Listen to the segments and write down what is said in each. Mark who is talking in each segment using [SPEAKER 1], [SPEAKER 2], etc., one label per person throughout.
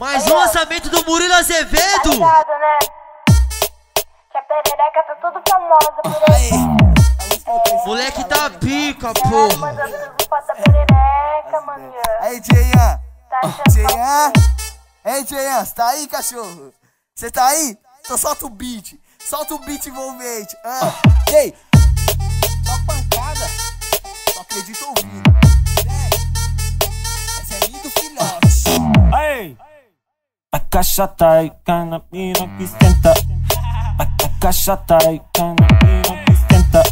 [SPEAKER 1] Mais um lançamento do Murilo
[SPEAKER 2] Tá
[SPEAKER 1] Azevedo.
[SPEAKER 2] ligado, né? Que a perereca tá tudo famosa por aí.
[SPEAKER 1] Moleque tá pica, porra.
[SPEAKER 2] mano.
[SPEAKER 3] Aí, Jean.
[SPEAKER 2] Tá
[SPEAKER 3] Jean. Ei, Jean, você tá aí, cachorro? Você tá aí? Então solta o beat. Solta o beat envolvente. Ah. Ei. Só pancada.
[SPEAKER 4] A caixa tá aí, cai na mina que senta. A, a caixa tá aí, cai na mina que senta.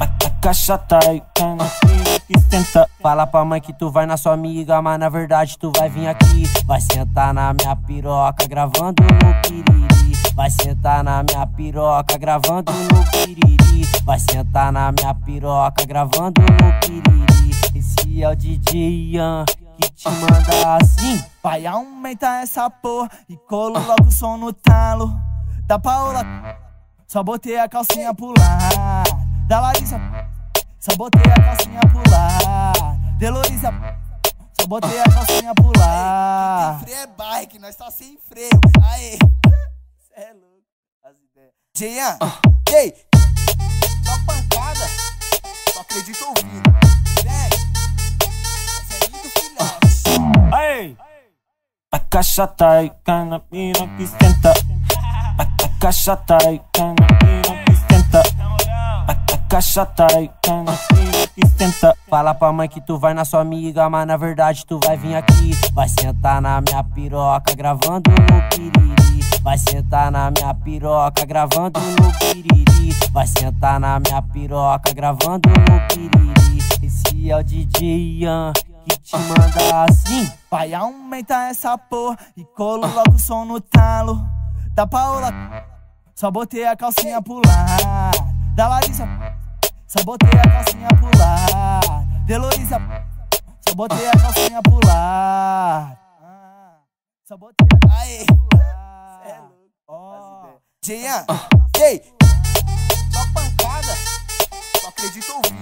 [SPEAKER 4] A, a caixa tá aí, cai na mina que senta. Fala pra mãe que tu vai na sua amiga, mas na verdade tu vai vir aqui. Vai sentar na minha piroca, gravando no piriri. Vai sentar na minha piroca, gravando no piriri. Vai sentar na minha piroca, gravando no piriri. Esse é o DJ Ian que te manda assim.
[SPEAKER 3] Vai aumentar essa porra e coloca o som no talo. Da Paola, só botei a calcinha pular. Da Larissa, só botei a calcinha pular. De só botei a calcinha pular. Freio é bike, nós tá sem freio. Aê, cê é louco. As ideias. Jean,
[SPEAKER 4] A caixa tá aí, cai na mina que senta. A, a caixa tá aí, cai na mina que senta. A, a caixa tá aí, cai na mina que senta. Fala pra mãe que tu vai na sua amiga, mas na verdade tu vai vir aqui. Vai sentar na minha piroca, gravando no piriri. Vai sentar na minha piroca, gravando no piriri. Vai sentar na minha piroca, gravando no piriri. Esse é o DJ Ian que te manda assim.
[SPEAKER 3] Vai aumentar essa porra e coloca o som no talo. Da Paola, só botei a calcinha pular. Da Larissa, só botei a calcinha pular. De Heloísa, só botei a calcinha pular. Ah, Só botei a calcinha é louco. Ó. Jean, ei, só pancada, só acredito ouvindo.